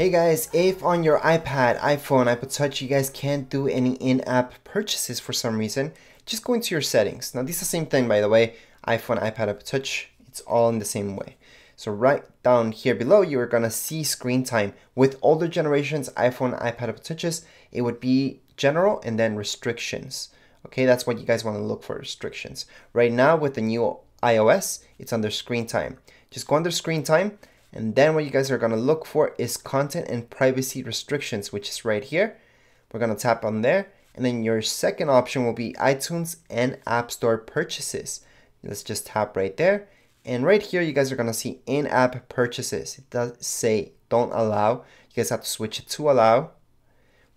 Hey guys, if on your iPad, iPhone, iPod Touch, you guys can't do any in-app purchases for some reason, just go into your settings. Now this is the same thing by the way, iPhone, iPad, iPod Touch, it's all in the same way. So right down here below, you're gonna see screen time. With older generations, iPhone, iPad, iPod Touches, it would be general and then restrictions. Okay, that's what you guys wanna look for, restrictions. Right now with the new iOS, it's under screen time. Just go under screen time and then what you guys are going to look for is content and privacy restrictions, which is right here. We're going to tap on there. And then your second option will be iTunes and App Store purchases. Let's just tap right there. And right here, you guys are going to see in-app purchases. It does say don't allow. You guys have to switch it to allow.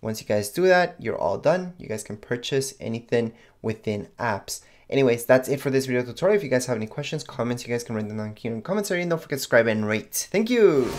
Once you guys do that, you're all done. You guys can purchase anything within apps. Anyways, that's it for this video tutorial. If you guys have any questions, comments, you guys can write them down in the comments area. And don't forget to subscribe and rate. Thank you!